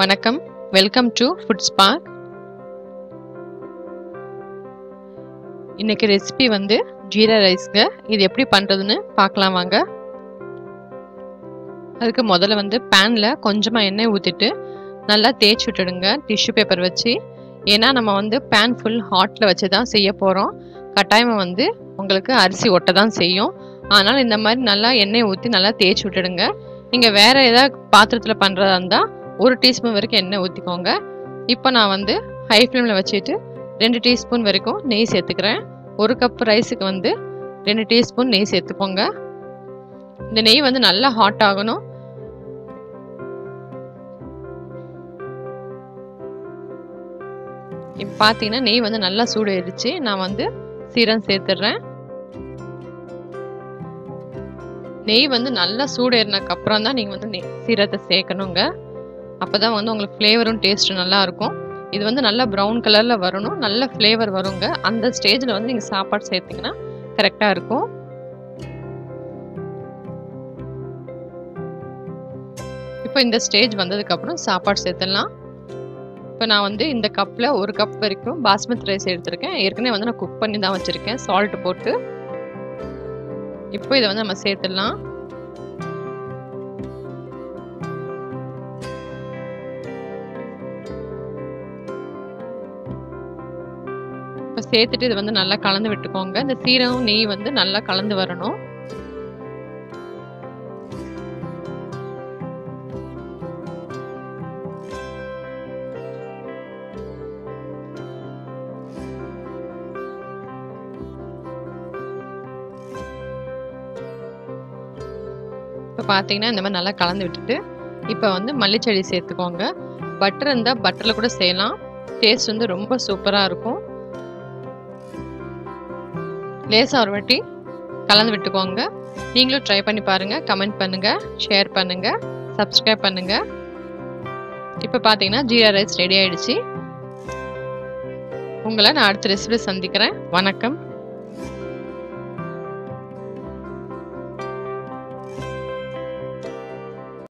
வணக்கம். Welcome to food spark இன்னைக்கு recipe வந்து ஜீரா ரைஸ்ங்க. இது எப்படி பண்ணுறதுன்னு பார்க்கலாம் வாங்க. அதுக்கு முதல்ல வந்து பேனில் கொஞ்சமாக எண்ணெய் ஊற்றிட்டு நல்லா தேய்ச்சி விட்டுடுங்க. டிஷ்யூ பேப்பர் வச்சு. ஏன்னா நம்ம வந்து பேன் ஃபுல் ஹாட்டில் வச்சு தான் செய்ய போகிறோம் கட்டாயமாக வந்து உங்களுக்கு அரிசி ஒட்ட தான் செய்யும். ஆனால் இந்த மாதிரி நல்லா எண்ணெய் ஊற்றி நல்லா தேய்ச்சி விட்டுடுங்க. நீங்கள் வேறு ஏதாவது பாத்திரத்தில் பண்ணுறதா இருந்தால் ஒரு டீஸ்பூன் வரைக்கும் எண்ணெய் ஊற்றிக்கோங்க இப்போ நான் வந்து ஹை ஃப்ளேமில் வச்சுட்டு ரெண்டு டீஸ்பூன் வரைக்கும் நெய் சேர்த்துக்கிறேன். ஒரு கப் ரைஸுக்கு வந்து ரெண்டு டீஸ்பூன் நெய் சேர்த்துக்கோங்க. இந்த நெய் வந்து நல்லா ஹாட் ஆகணும். இப்போ பார்த்தீங்கன்னா நெய் வந்து நல்லா சூடு ஆயிடுச்சு நான் வந்து சீரம் சேர்த்துடுறேன் நெய் வந்து நல்லா சூடு ஏறினதுக்கு தான் நீங்கள் வந்து நெய் சீரத்தை சேர்க்கணுங்க. அப்போ தான் வந்து உங்களுக்கு ஃப்ளேவரும் டேஸ்ட்டும் நல்லாயிருக்கும் இது வந்து நல்லா ப்ரௌன் கலரில் வரணும். நல்ல ஃப்ளேவர் வருங்க. அந்த ஸ்டேஜில் வந்து நீங்கள் சாப்பாடு சேர்த்திங்கன்னா கரெக்டாக இருக்கும். இப்போ இந்த ஸ்டேஜ் வந்ததுக்கப்புறம் சாப்பாடு சேர்த்துடலாம். இப்போ நான் வந்து இந்த கப்பில் ஒரு கப் வரைக்கும் பாஸ்மதி ரைஸ் எடுத்திருக்கேன். ஏற்கனவே வந்து நான் குக் பண்ணி தான் வச்சுருக்கேன். சால்ட் போட்டு. இப்போ இதை வந்து நம்ம சேர்த்துடலாம். இப்போ சேர்த்துட்டு இது வந்து நல்லா கலந்து விட்டுக்கோங்க. இந்த சீரகம் நெய் வந்து நல்லா கலந்து வரணும். இப்போ பார்த்தீங்கன்னா இந்த மாதிரி நல்லா கலந்து விட்டுட்டு இப்போ வந்து மல்லிச்செடி சேர்த்துக்கோங்க. பட்டர் இருந்தால் பட்டரில் கூட செய்யலாம். டேஸ்ட் வந்து ரொம்ப சூப்பராக இருக்கும். லேசாக ஒரு வாட்டி கலந்து விட்டுக்கோங்க. நீங்களும் ட்ரை பண்ணி பாருங்கள் கமெண்ட் பண்ணுங்கள் ஷேர் பண்ணுங்கள் சப்ஸ்கிரைப் பண்ணுங்கள் இப்போ பார்த்தீங்கன்னா ஜீரா ரைஸ் ரெடி ஆயிடுச்சு. உங்களை நான் அடுத்த ரெசிபி சந்திக்கிறேன். வணக்கம்.